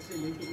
是饮品。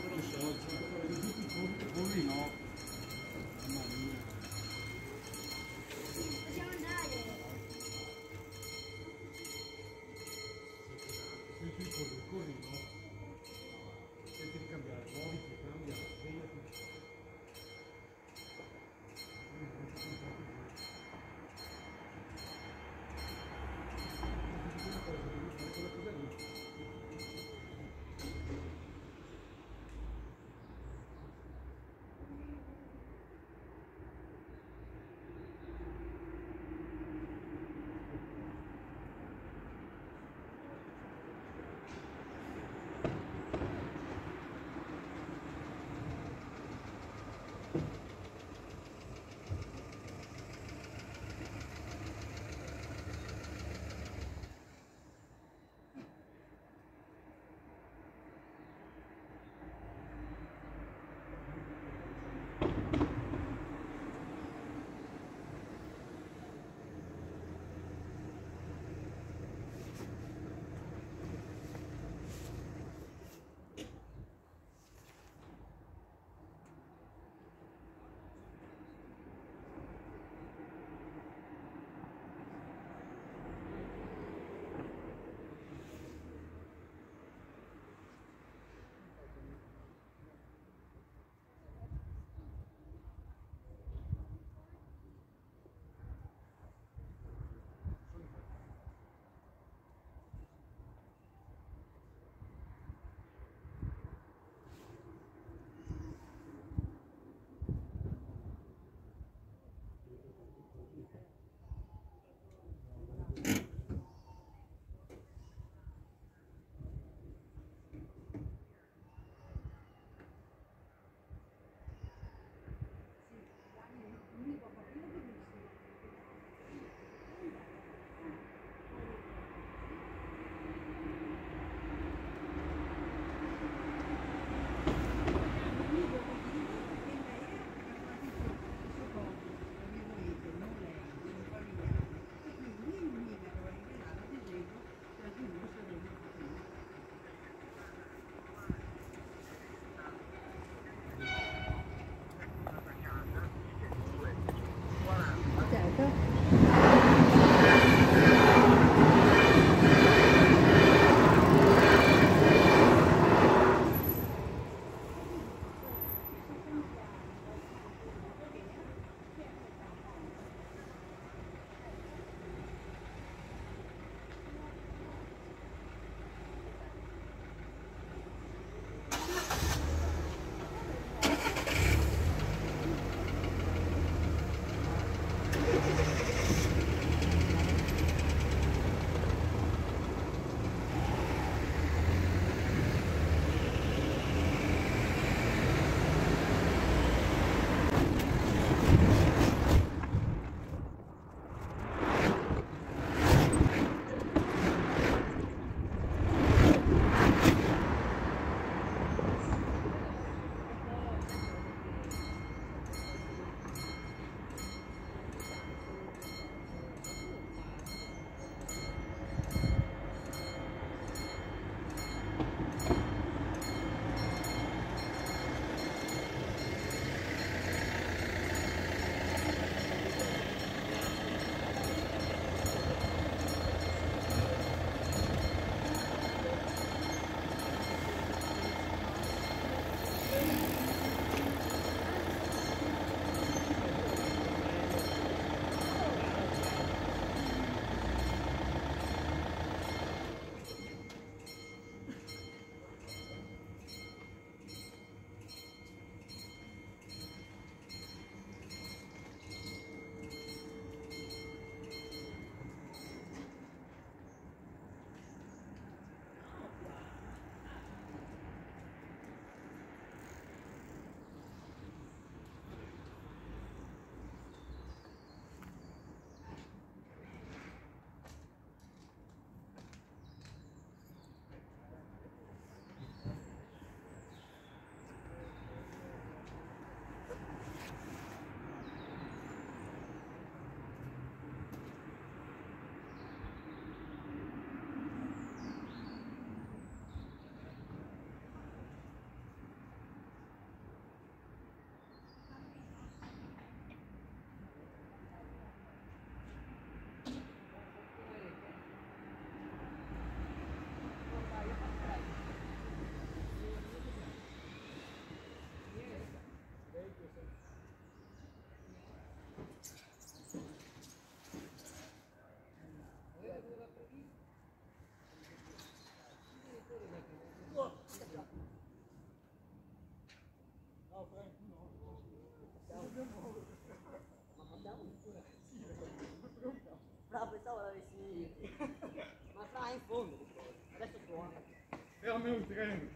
Fermi un